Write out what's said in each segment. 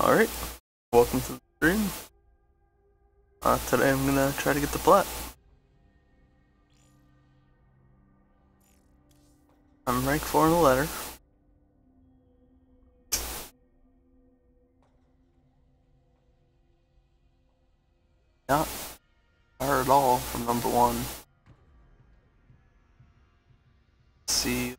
Alright, welcome to the stream. Uh, today I'm gonna try to get the plat. I'm rank 4 in the letter. Not far at all from number 1. Let's see.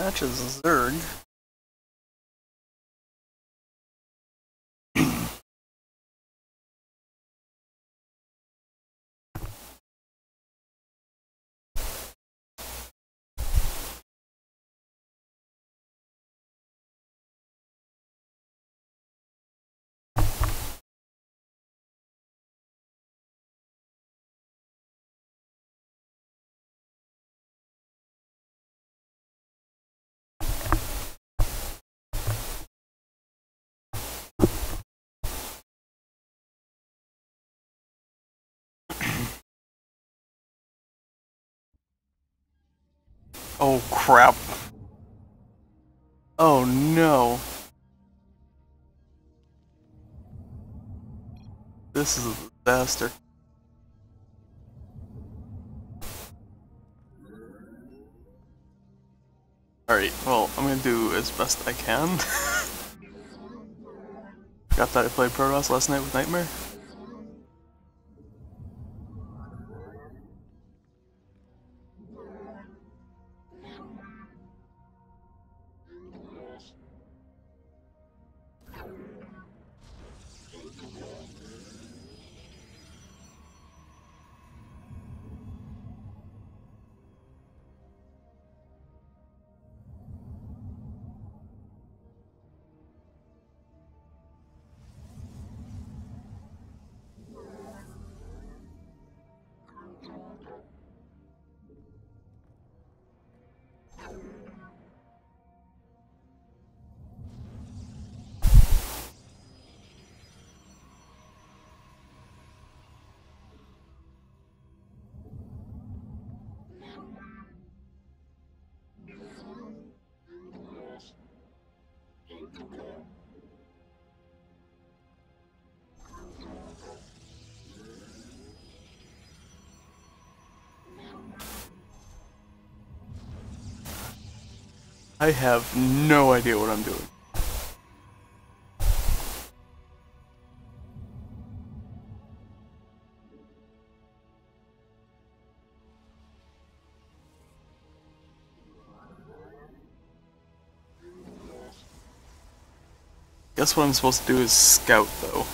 First match is Zerg. Oh crap. Oh no. This is a disaster. Alright, well, I'm gonna do as best I can. Got that I played Protoss last night with Nightmare. I have no idea what I'm doing. Guess what I'm supposed to do is scout though.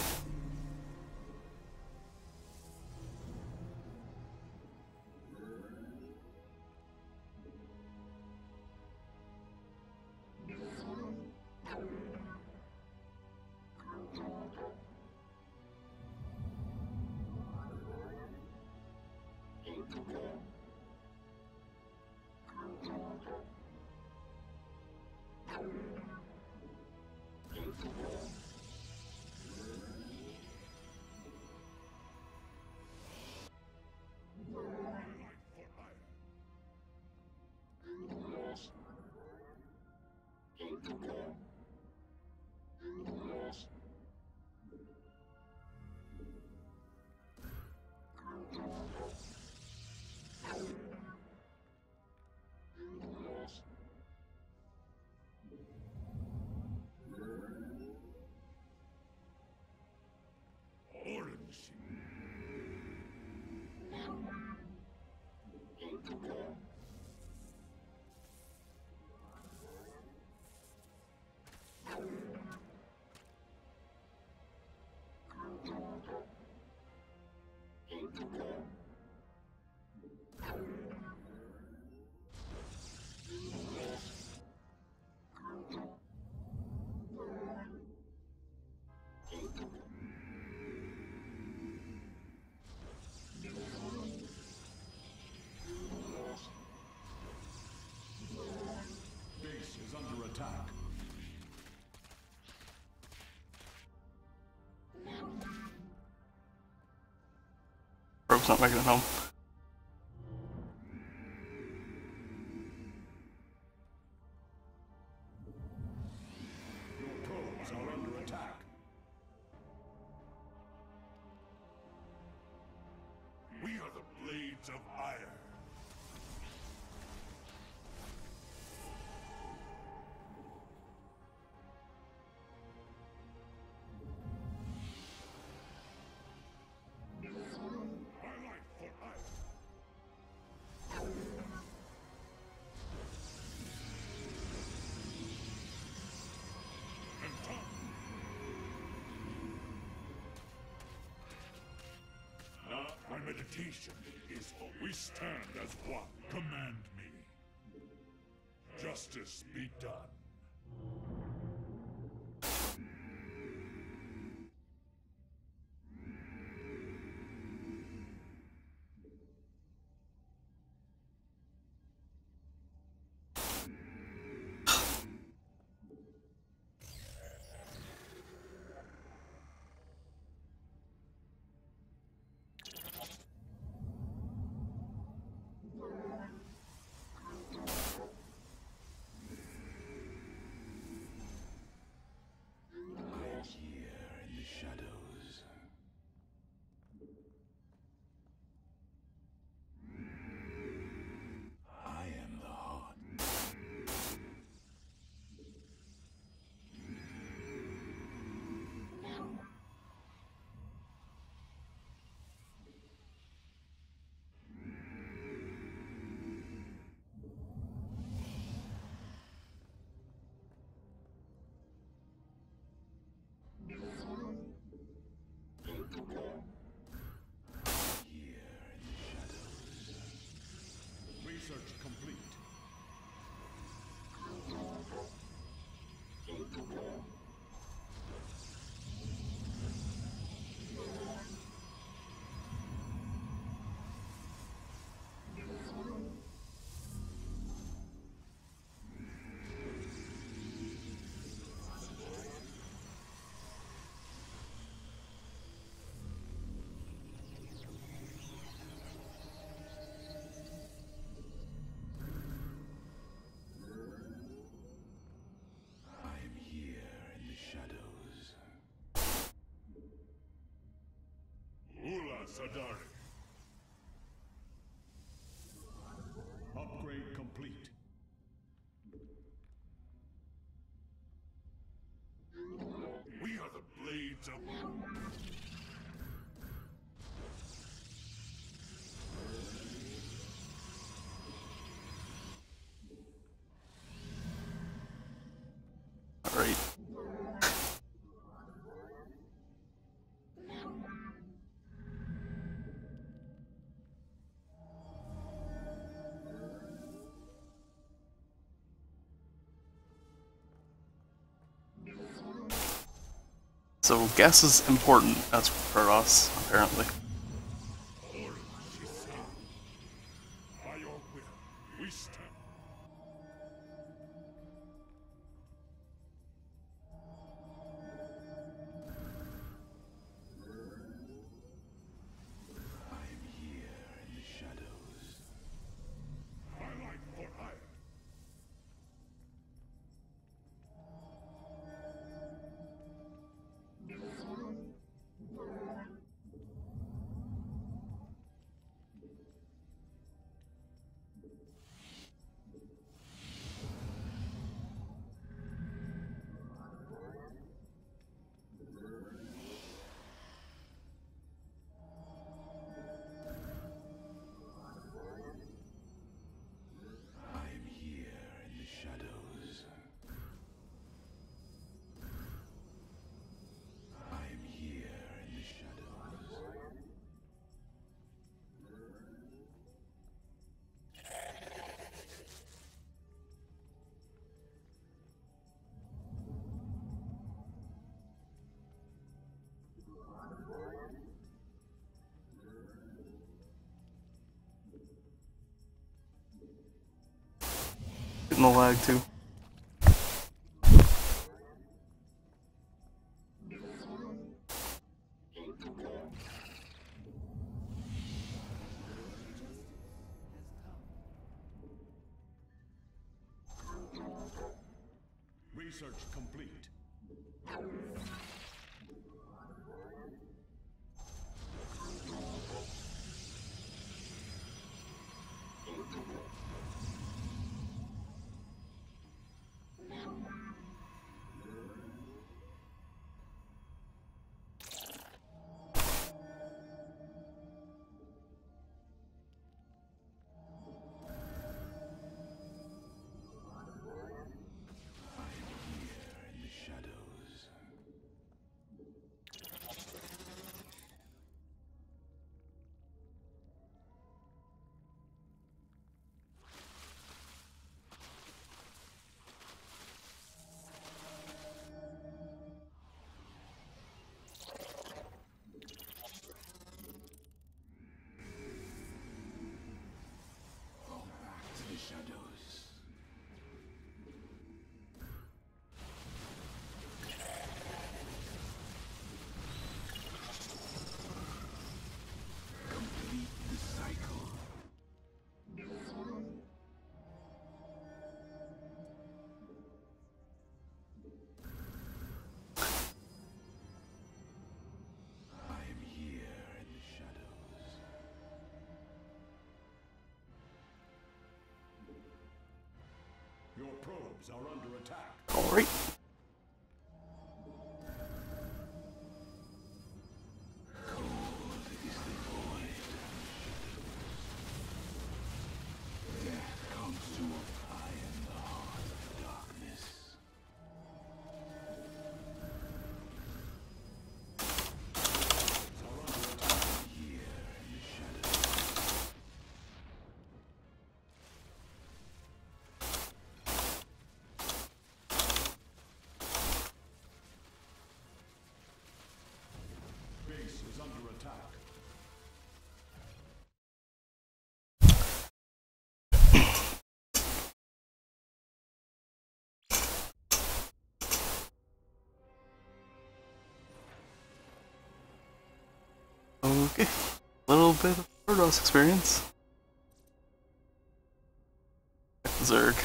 it's not making it home. invitation is we stand as one. Command me. Justice be done. Take the Sadari. So gas is important, that's for us, apparently. The lag too. Your Okay. a Little bit of Protoss experience. Zerg.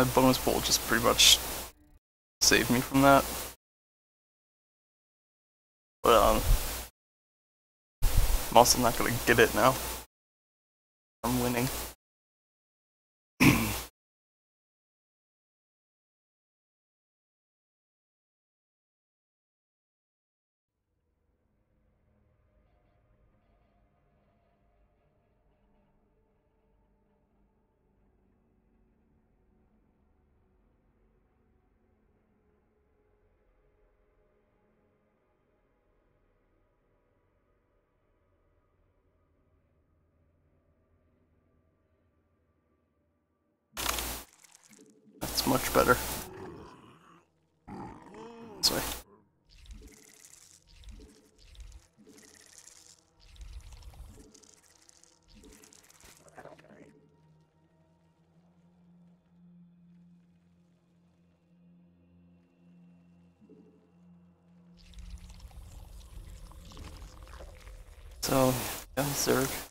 My bonus bolt just pretty much saved me from that. But um, I'm also not gonna get it now. I'm winning. That's much better. This way. So, yeah, Zerg.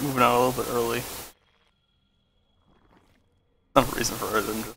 Moving out a little bit early. Not a reason for it,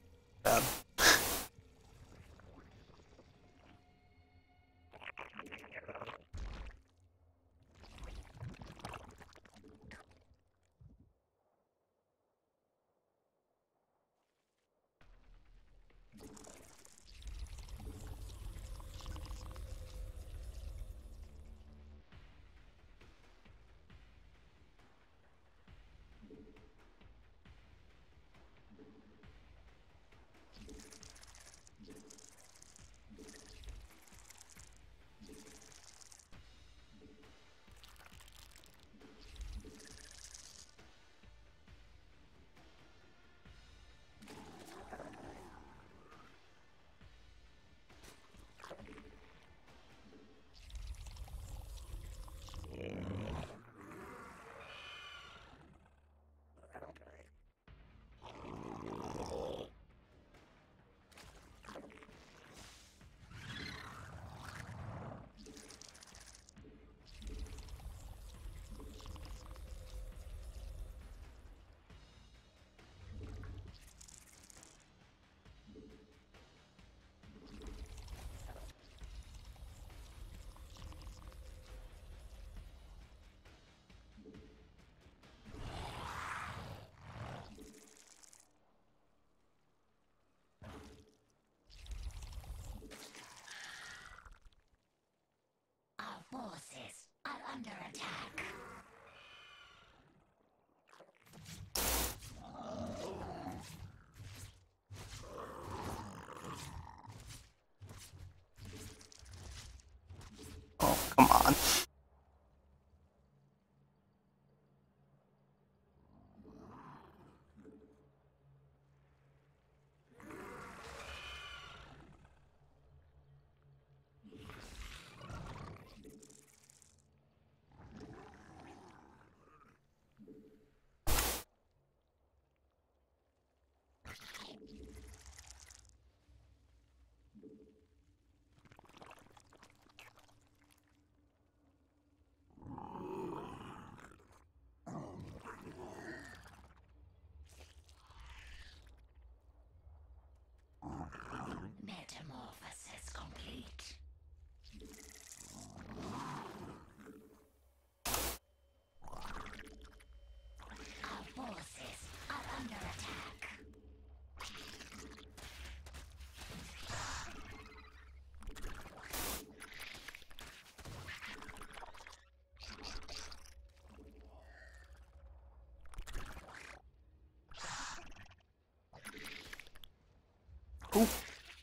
Ooh,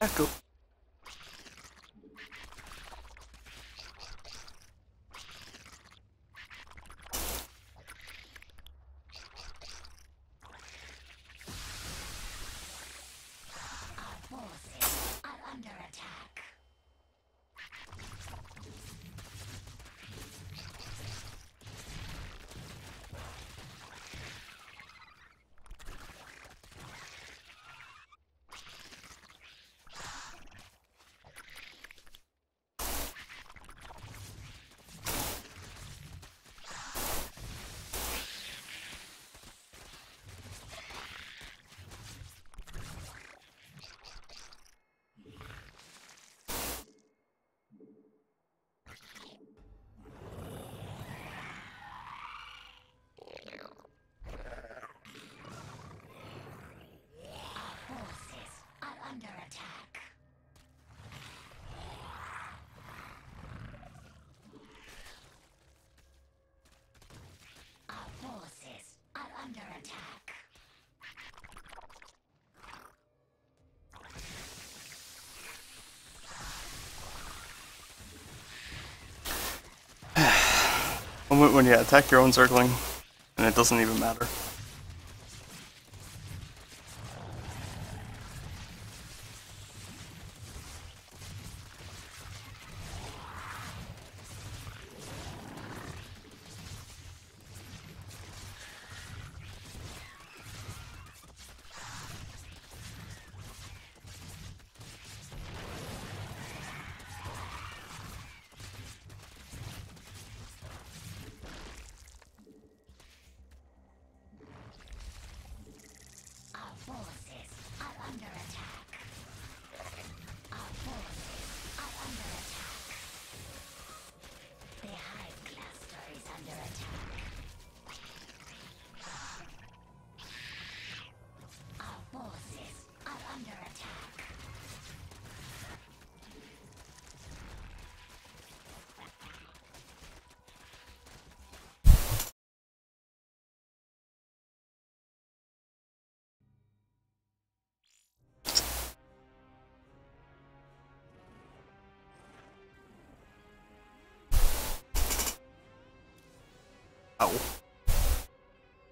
echo. Our forces are under attack. Our forces are under attack. Our forces are under attack. When, when you attack your own circling, and it doesn't even matter.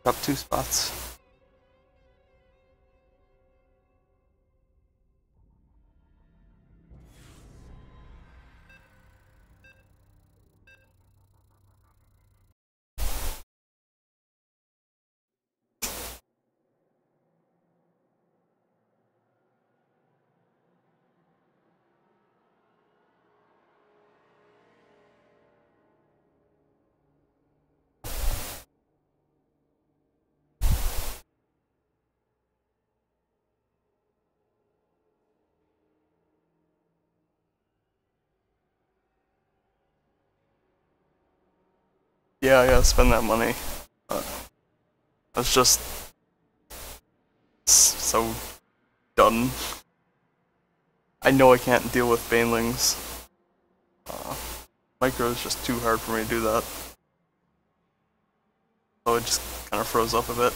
Up two spots. Yeah, I gotta spend that money. Uh, that's just so done. I know I can't deal with banelings. Uh, micro is just too hard for me to do that. So it just kind of froze up a bit.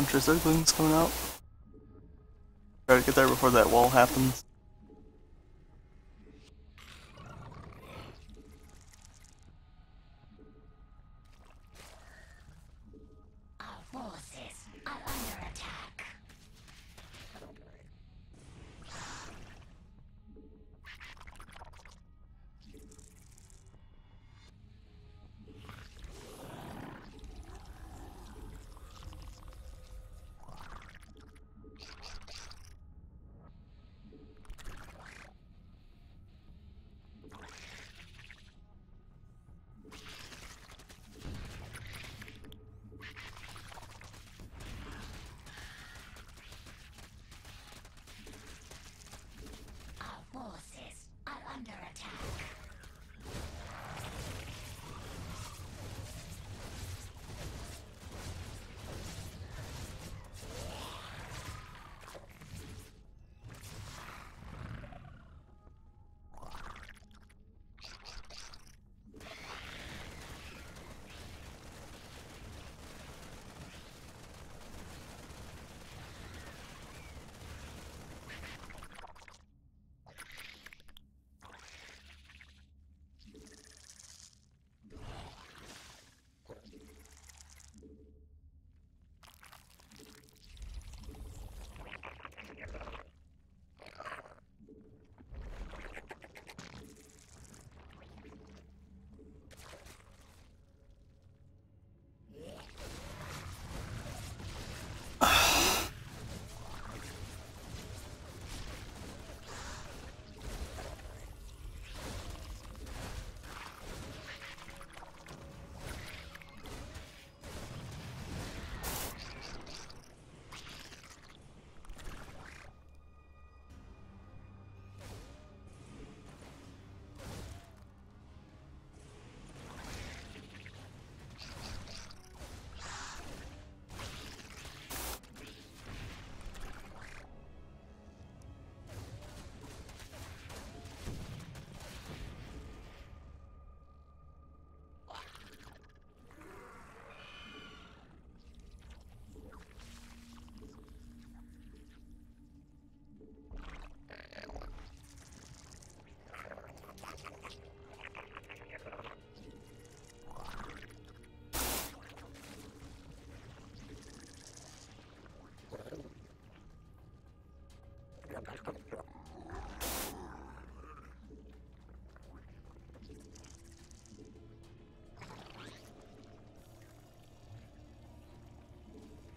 Bunch of zerglings coming out. Try to get there before that wall happens.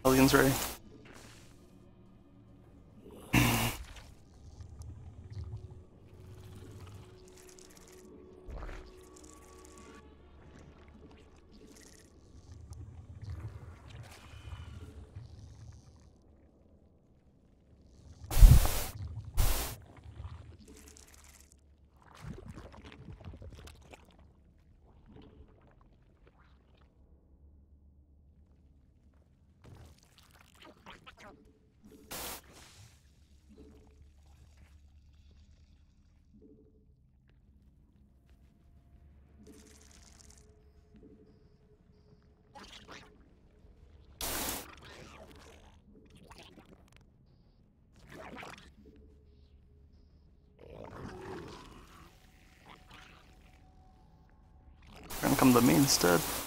Aliens ready. Come to me instead.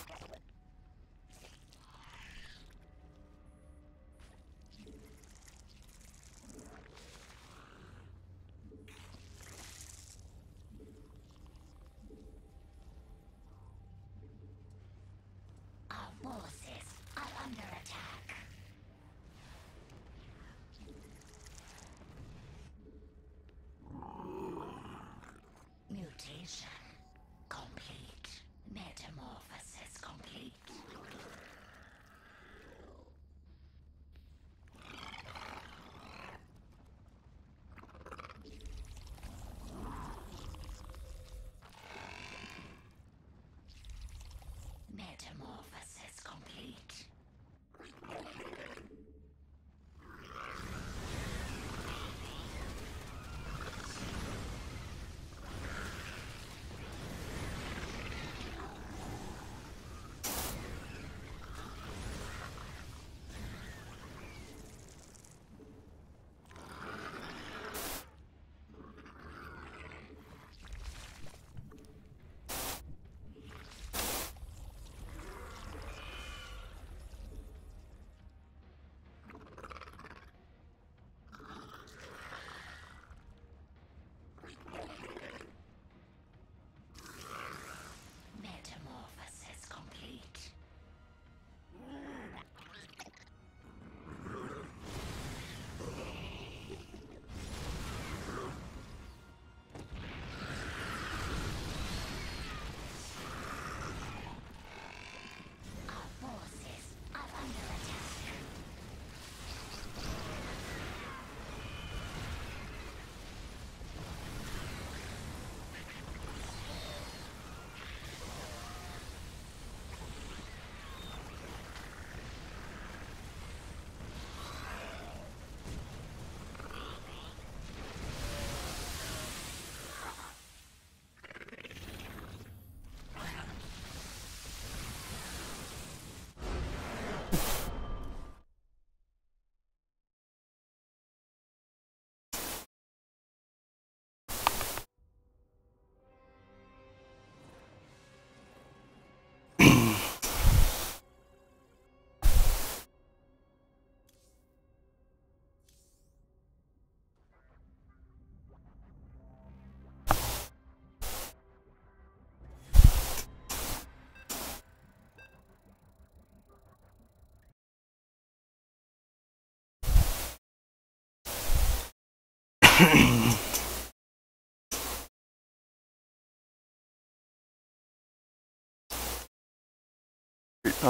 Another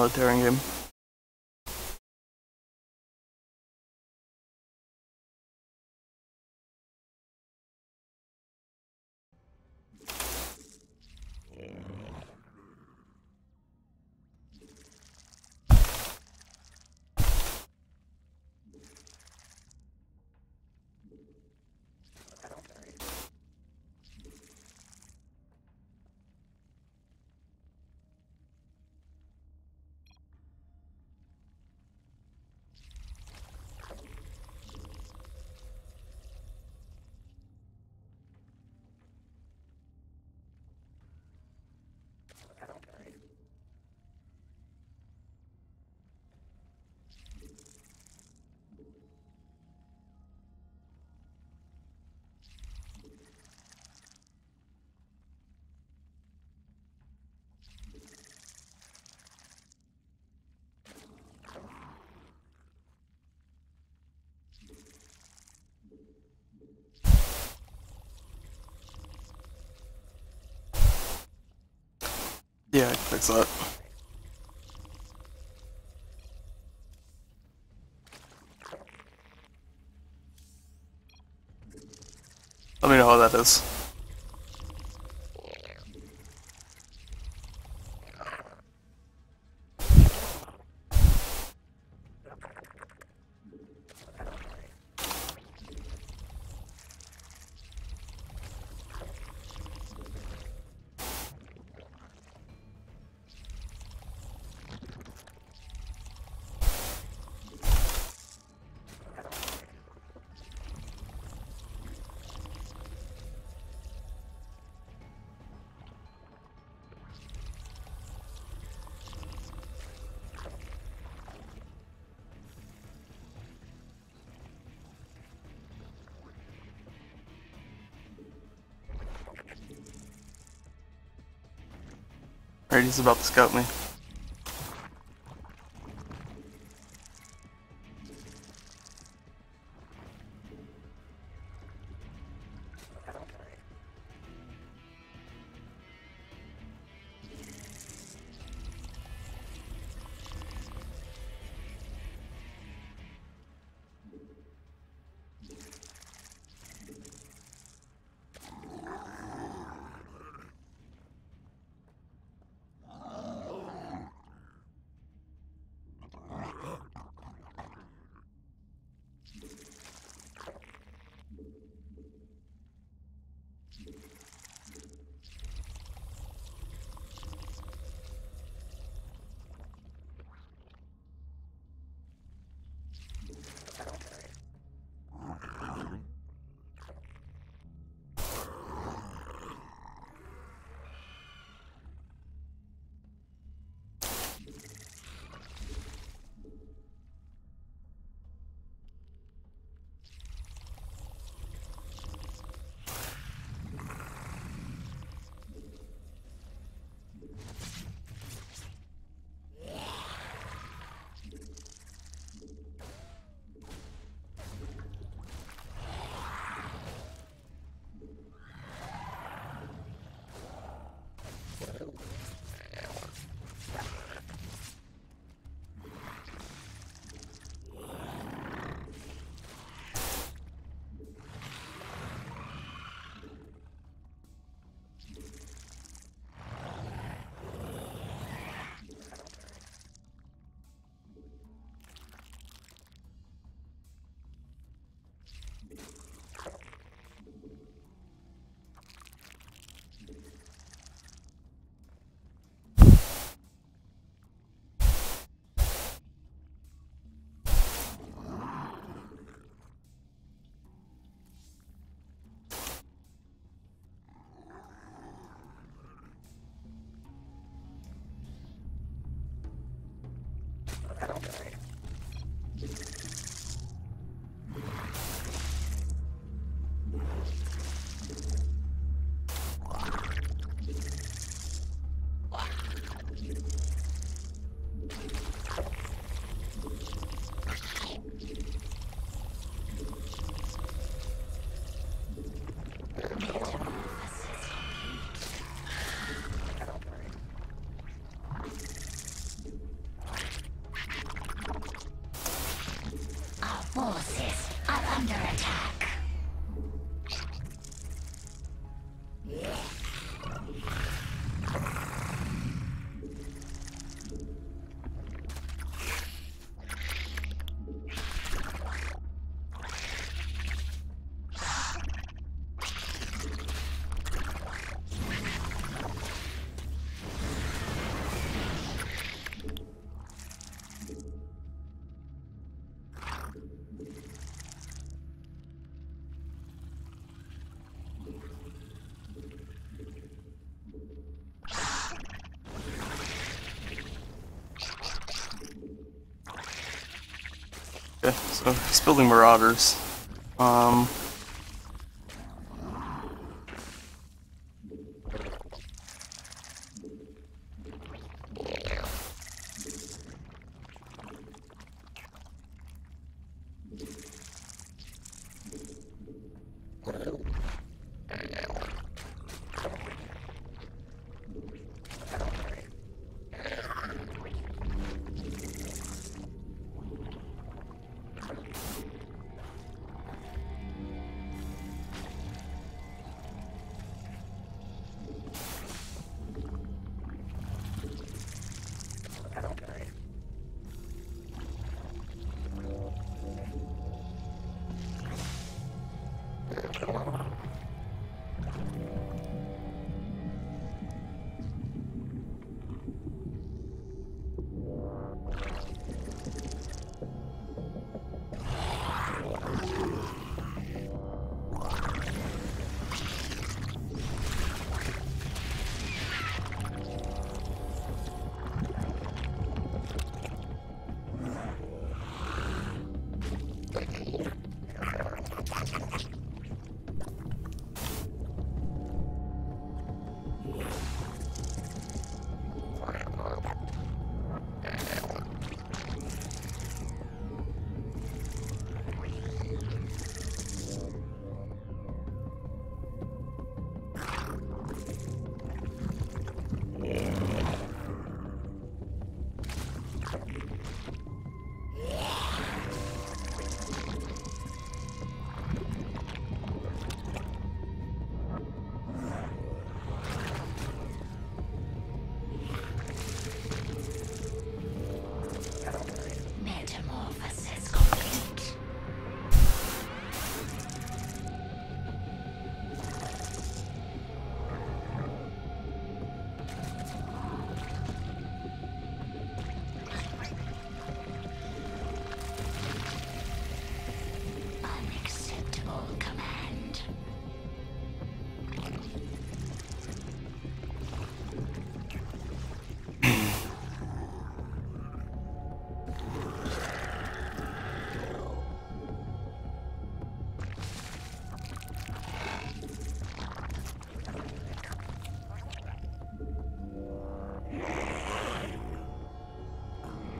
Terran game. Fix that. Let me know how that is. He's about to scout me. So he's building marauders. Um,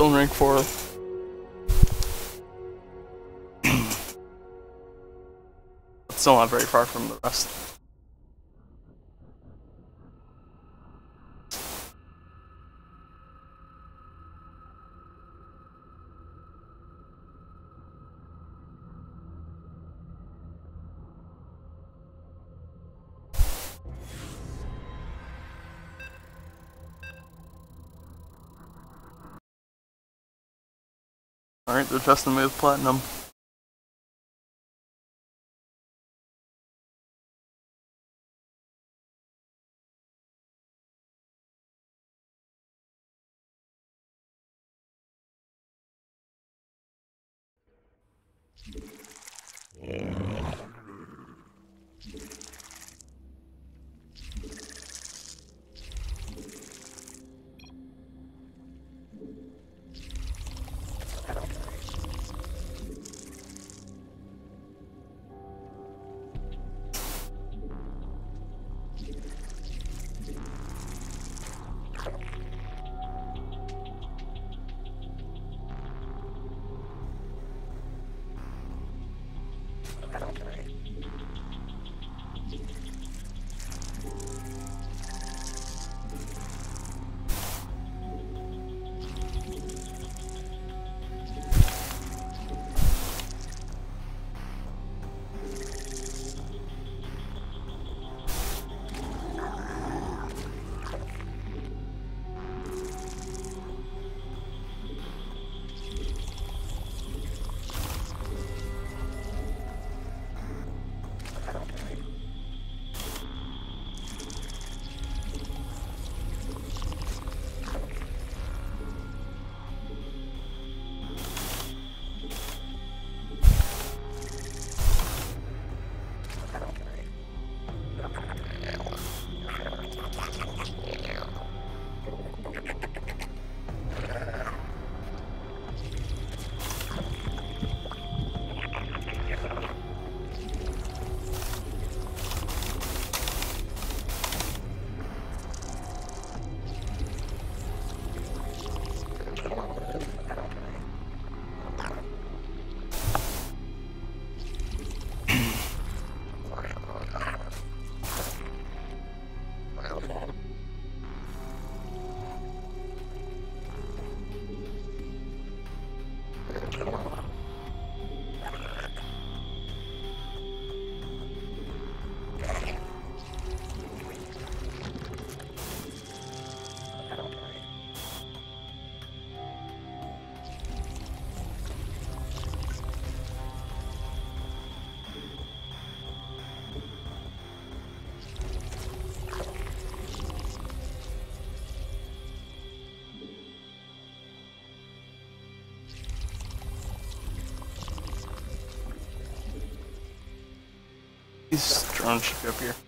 Still in rank 4. Still not very far from the rest. Testing me with platinum. These drones should be up here.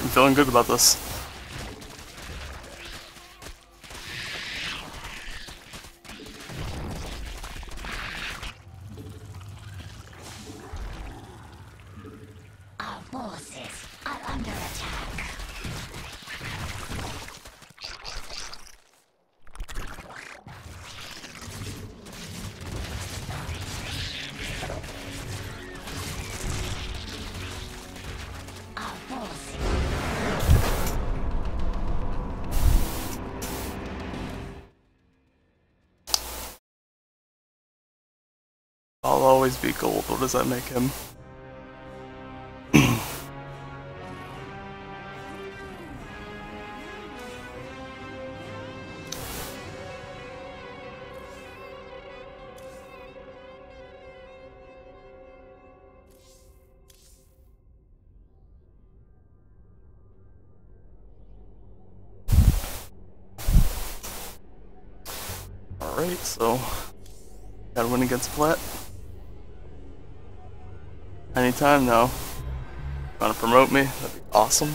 Alright, I'm feeling good about this. Always be gold. What does that make him? Alright, so gotta win against Plat. Anytime now. Wanna promote me? That'd be awesome.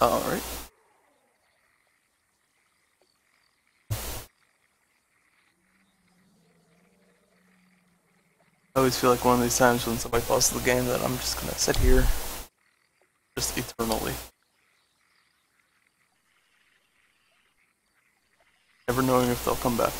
Alright. I always feel like one of these times when somebody pauses the game that I'm just gonna sit here just eternally. Never knowing if they'll come back.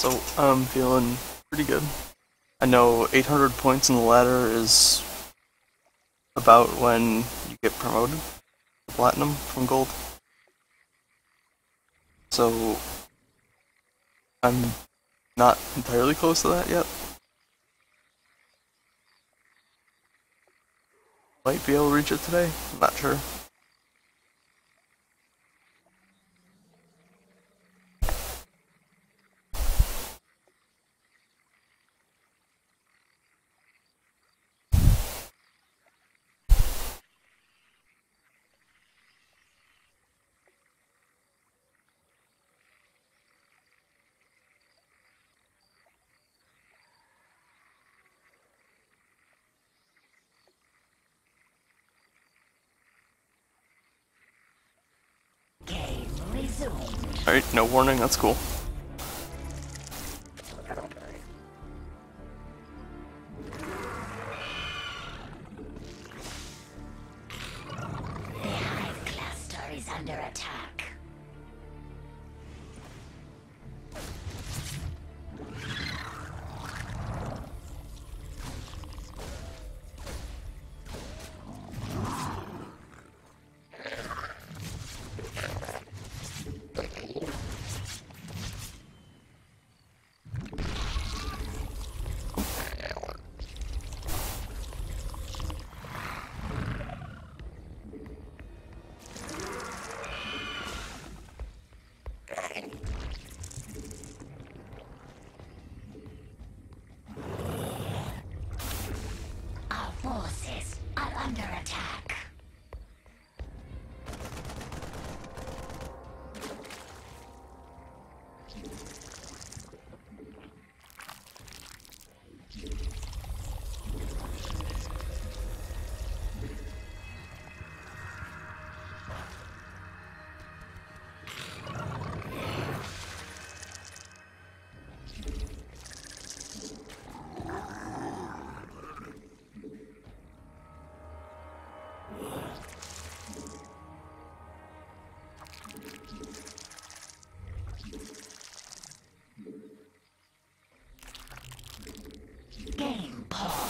So I'm feeling pretty good. I know 800 points in the ladder is about when you get promoted to platinum from gold. So I'm not entirely close to that yet. Might be able to reach it today. I'm not sure. Game resumed. Alright, no warning, that's cool.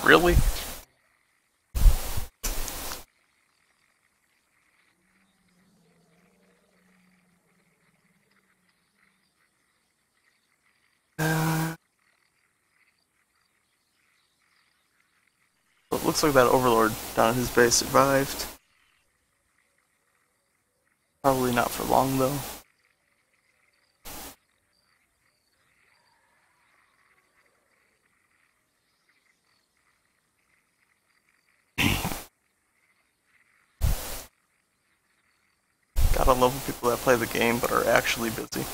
Really? It looks like that overlord down at his base survived. Probably not for long though. Gotta love the people that play the game but are actually busy.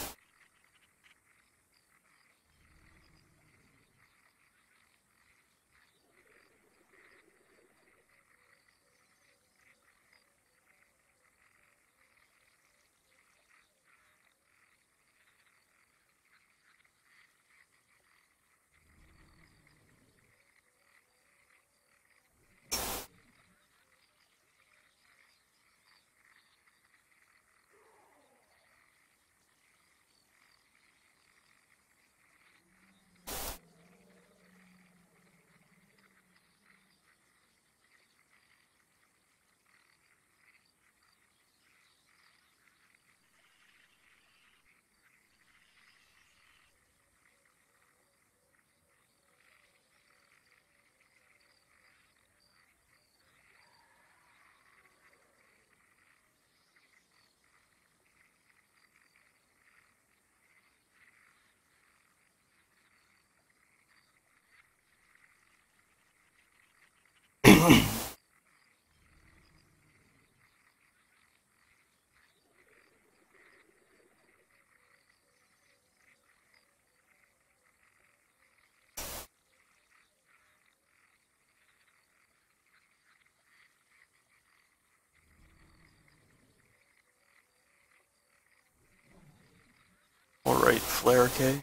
Alright, Flare K.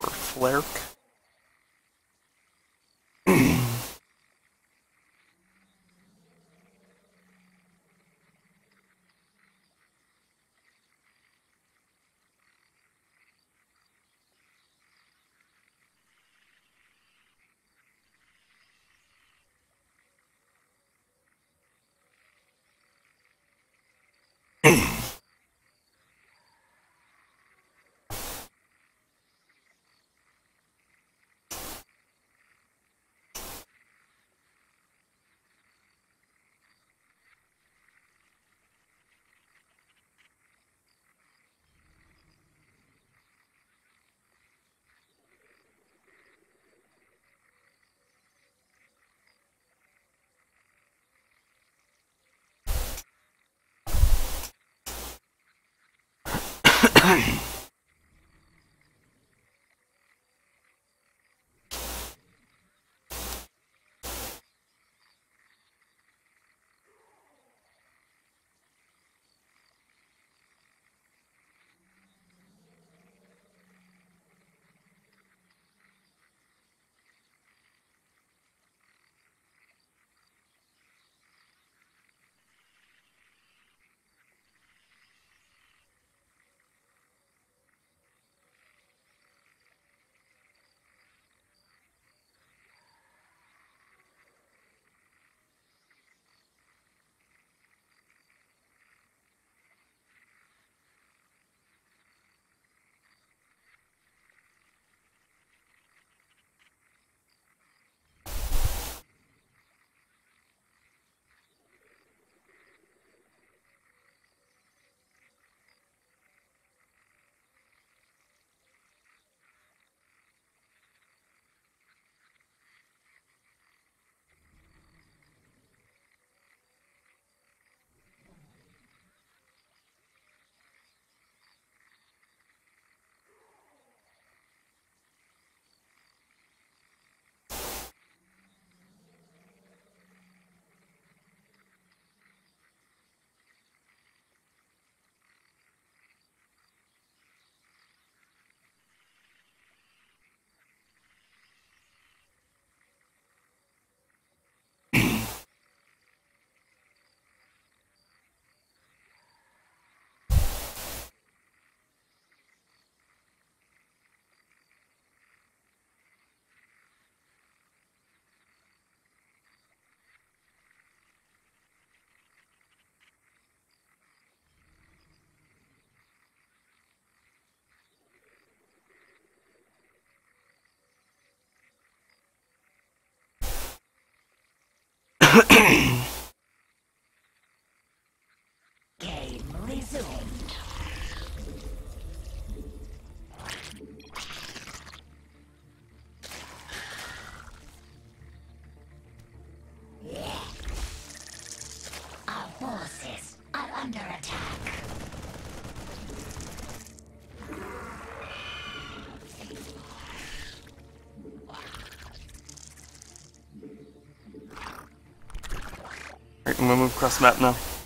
Or Flark. Game are I'm gonna move across the map now.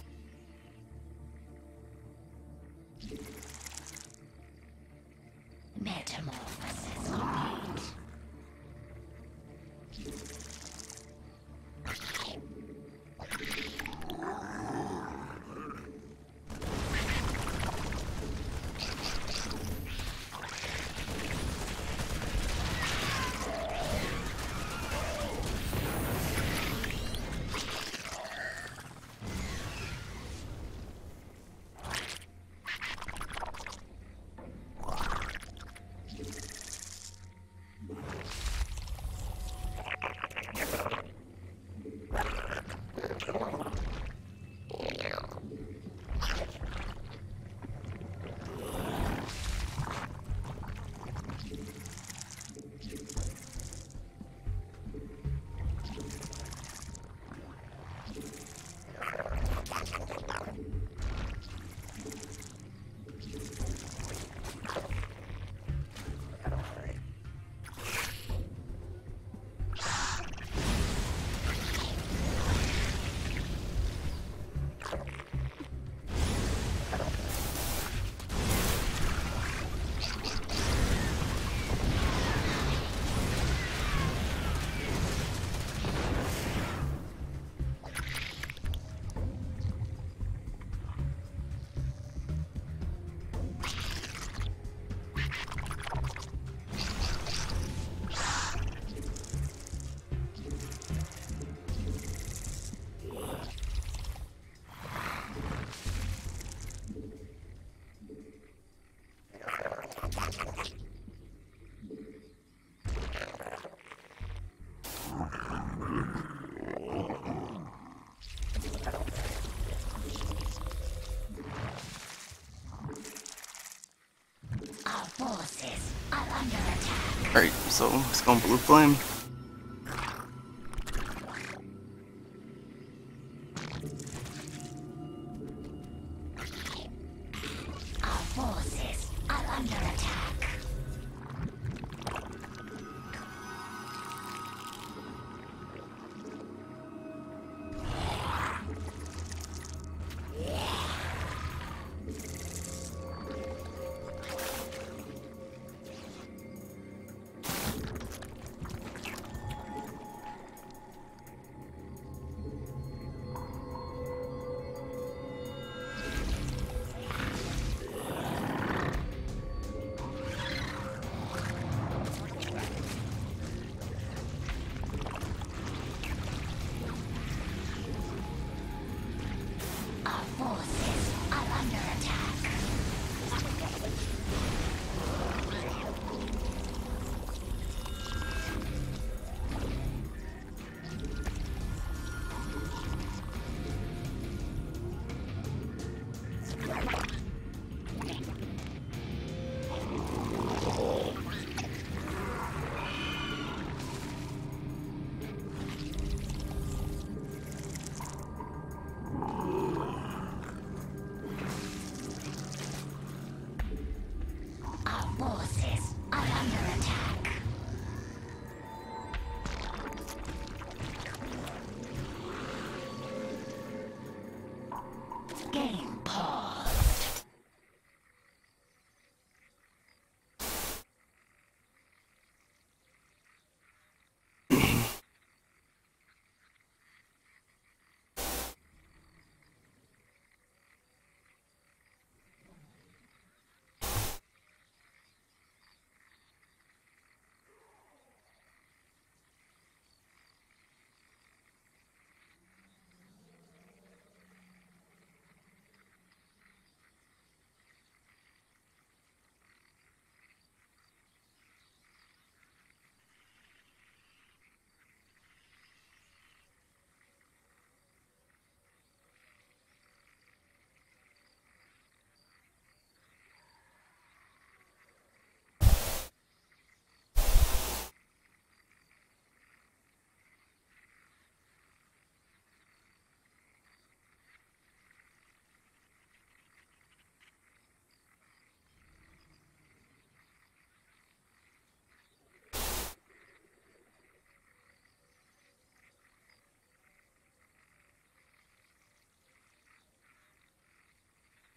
So let's go blue flame.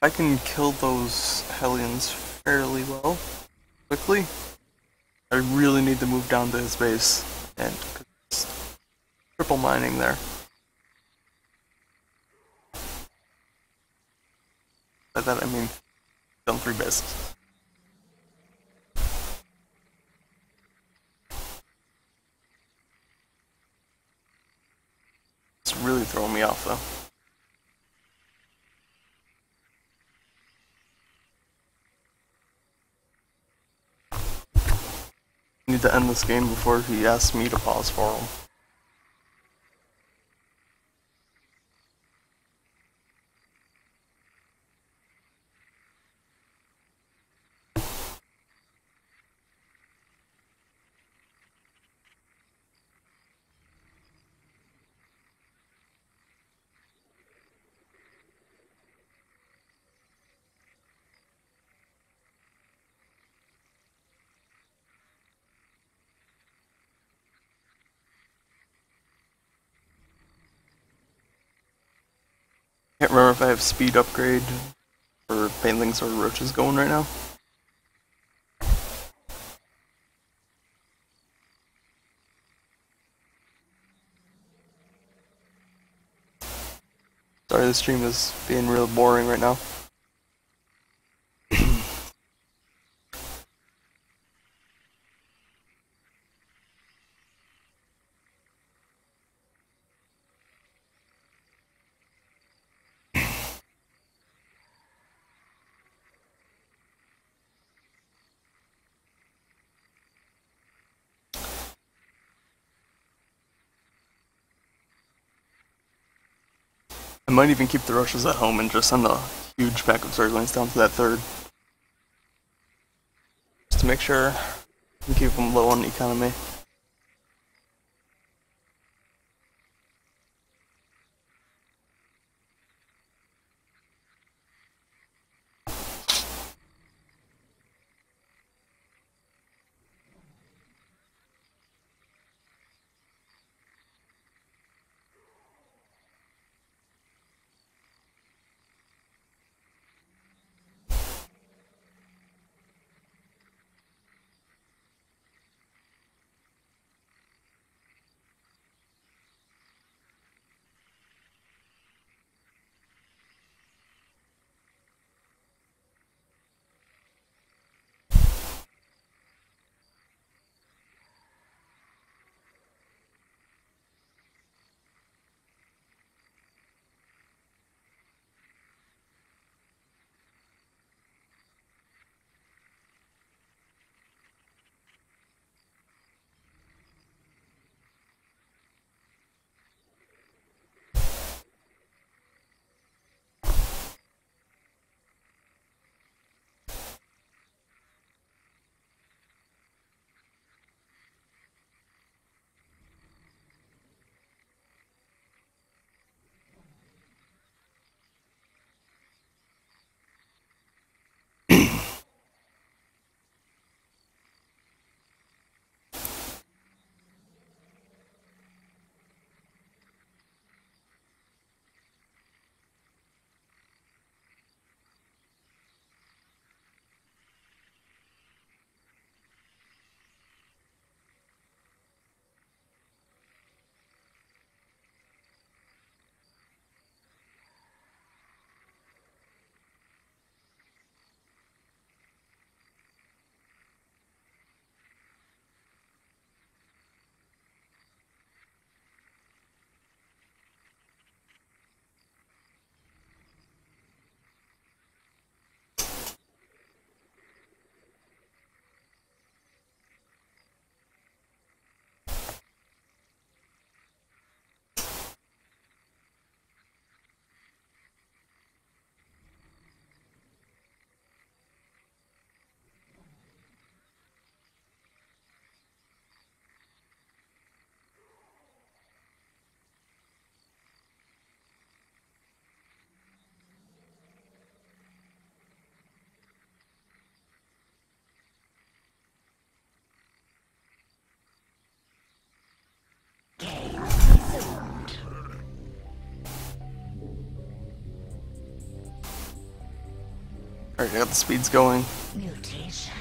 I can kill those Hellions fairly well, quickly, I really need to move down to his base and triple mining there. By that I mean done three bases. It's really throwing me off though. Need to end this game before he asks me to pause for him. Speed upgrade for Banelings or Roaches going right now. Sorry, the stream is being real boring right now. Might even keep the Roaches at home and just send a huge pack of Zerglings down to that third. Just to make sure and keep them low on economy. Alright, I got the speeds going. Mutation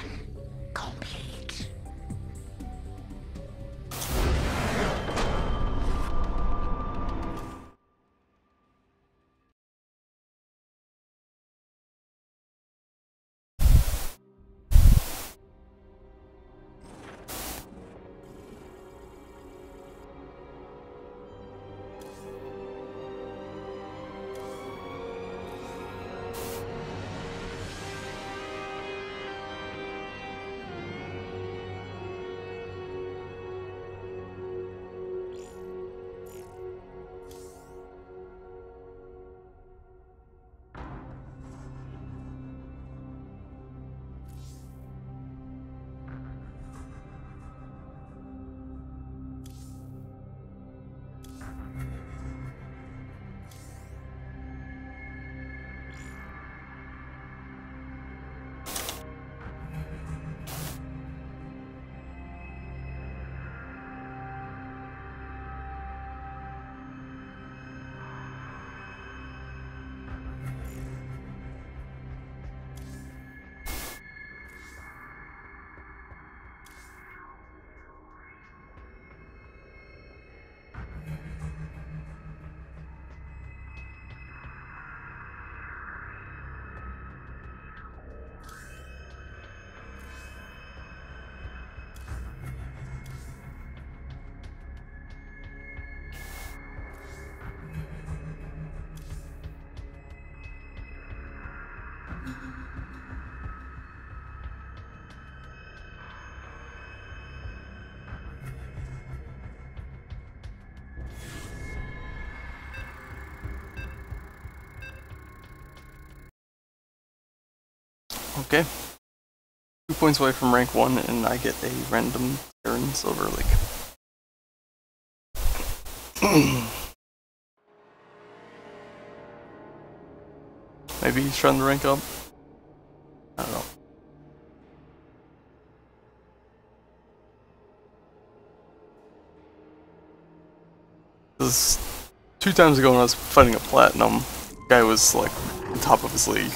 Okay. Two points away from rank 1, and I get a random Terran Silver Lake. Maybe he's trying to rank up? I don't know. This two times ago when I was fighting a platinum, guy was like top of his league.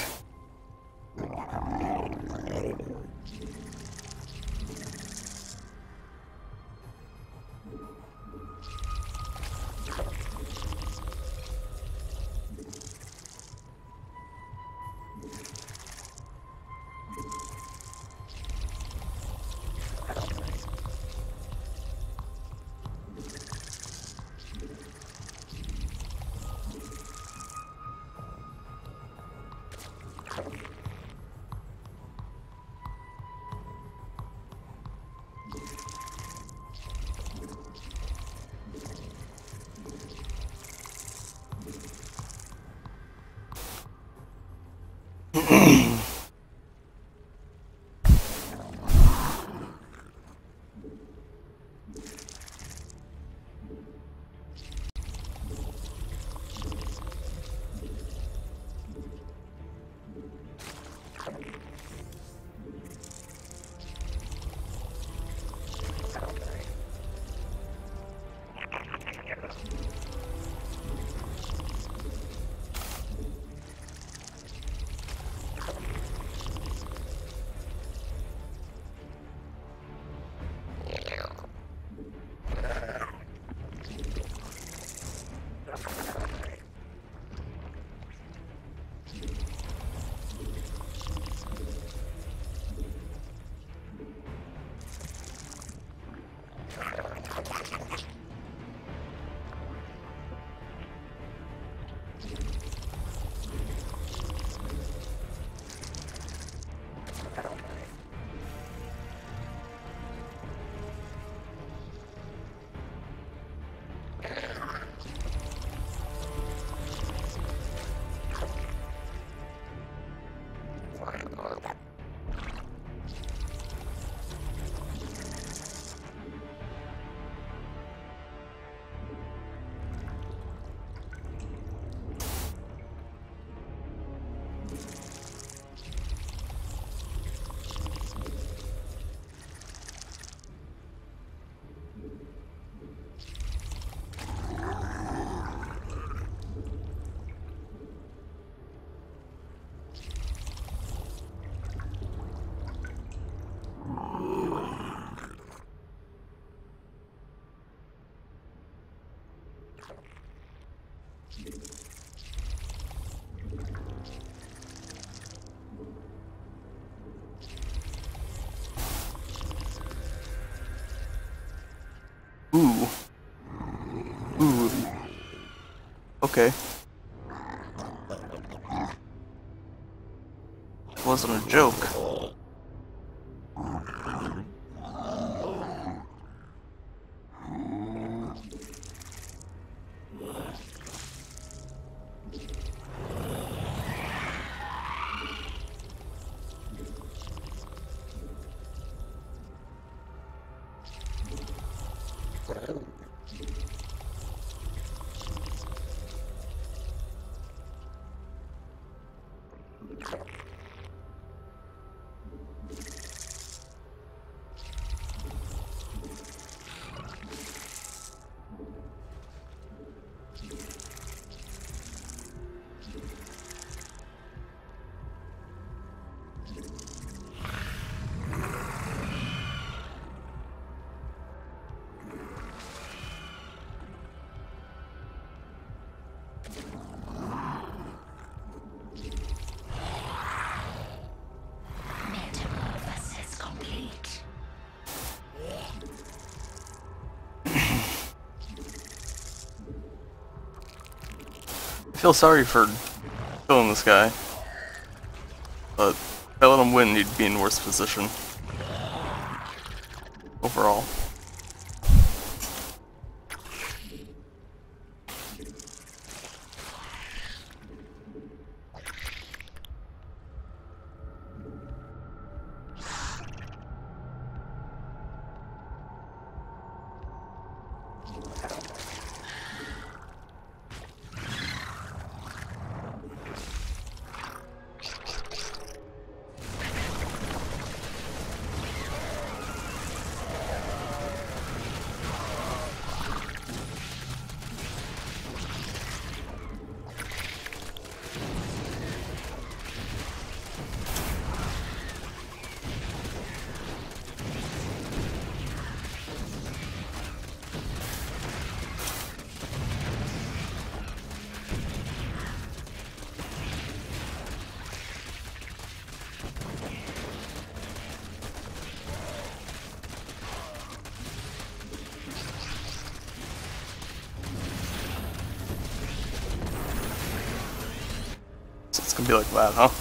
Ooh. Okay. Wasn't a joke. Feel sorry for killing this guy. But I let him win, he'd be in worse position. Be like that, huh?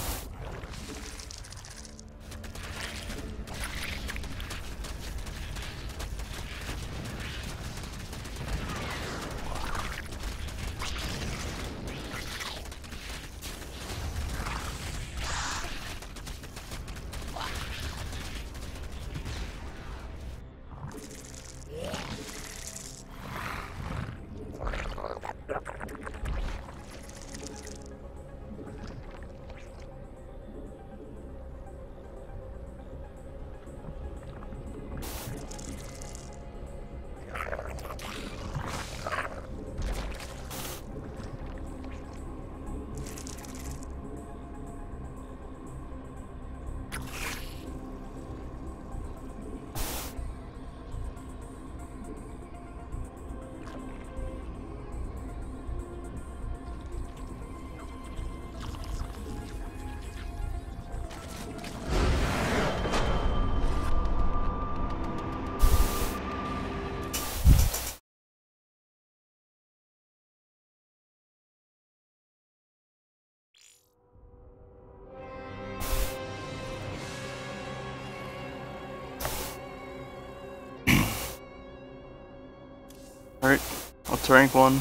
Rank 1.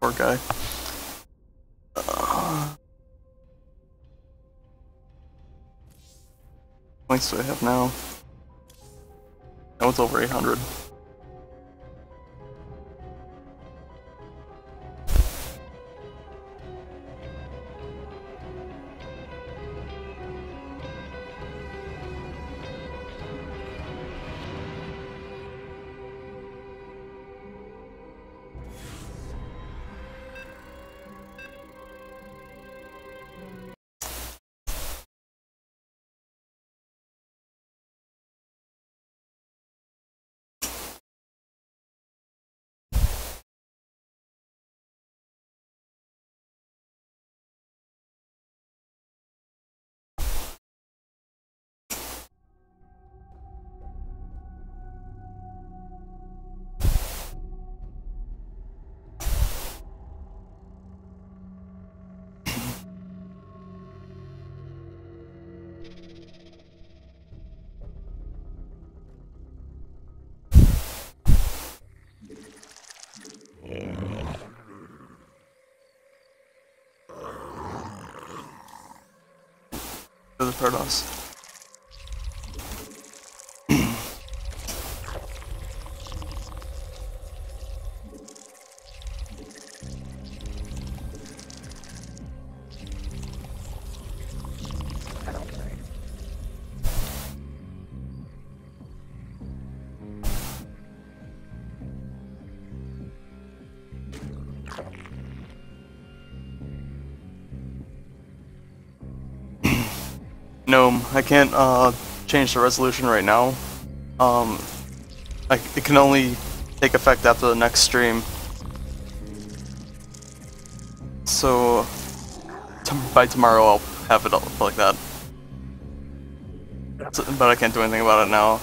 Poor guy. Uh, points do I have now? Now it's over 800. The Protoss. Can't uh, change the resolution right now. Um, I, it can only take effect after the next stream. So, by tomorrow I'll have it like that. But I can't do anything about it now.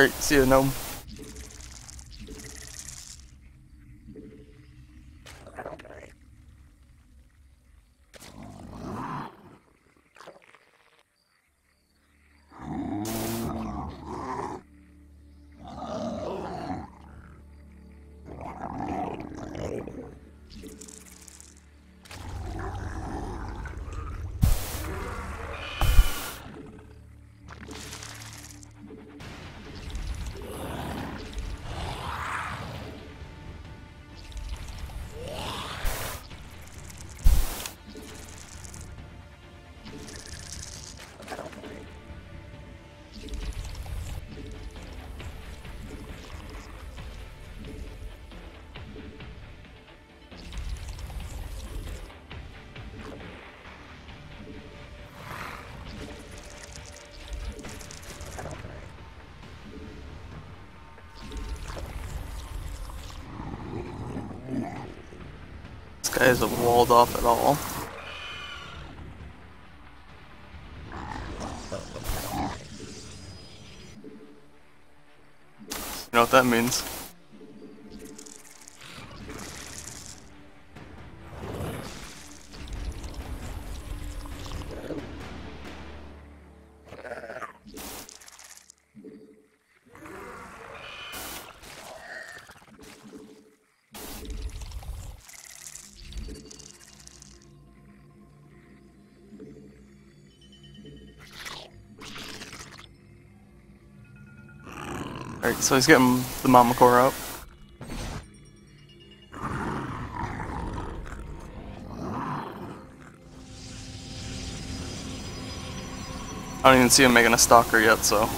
Alright, see you, Gnome. Isn't walled off at all. You know what that means? So he's getting the Mama Core out. I don't even see him making a stalker yet, so.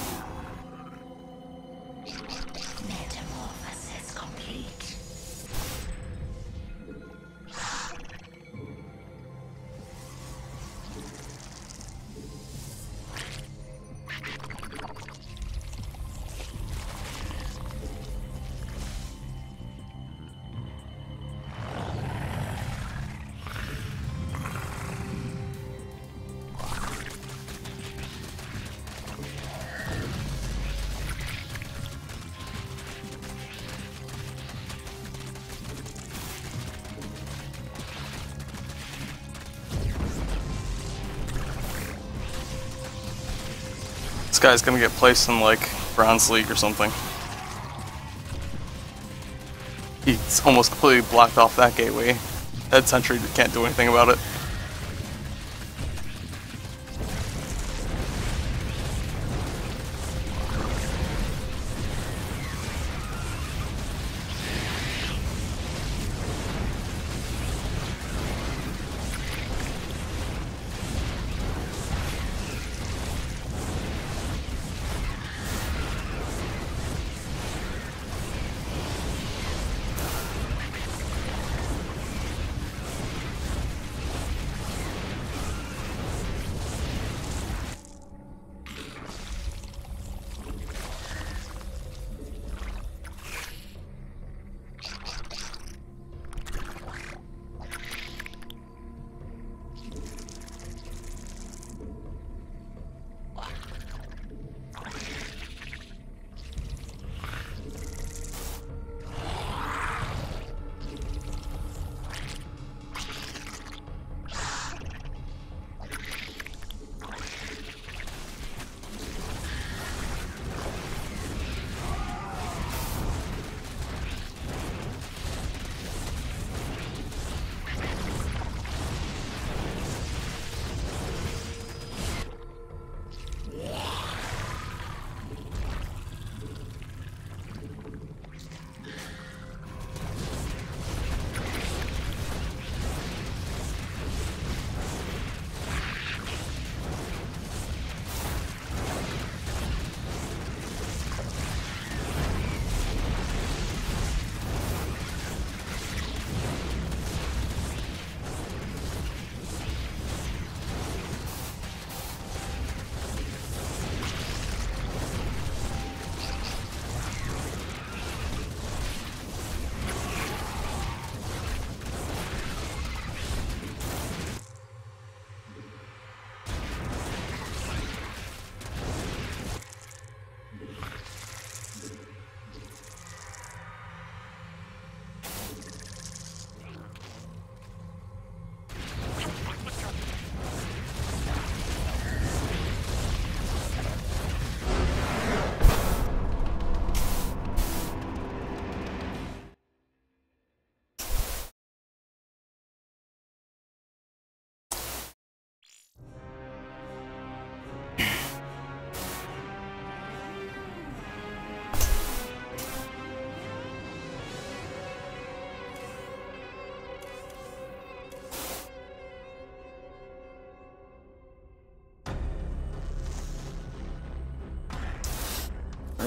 Guy's gonna get placed in like Bronze League or something. He's almost completely blocked off that gateway. That sentry can't do anything about it.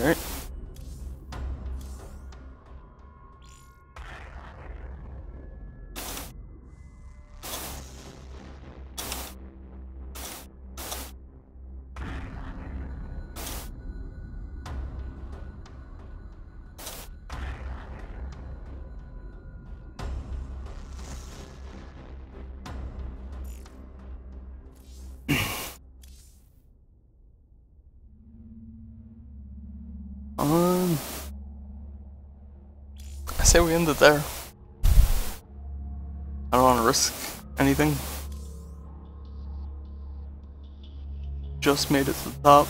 Alright. Say we end it there. I don't want to risk anything. Just made it to the top.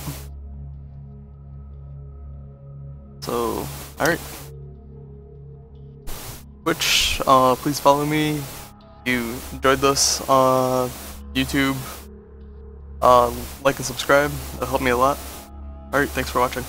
So, alright. Twitch, uh, please follow me. If you enjoyed this, uh, YouTube, uh, like and subscribe. That helped me a lot. Alright, thanks for watching.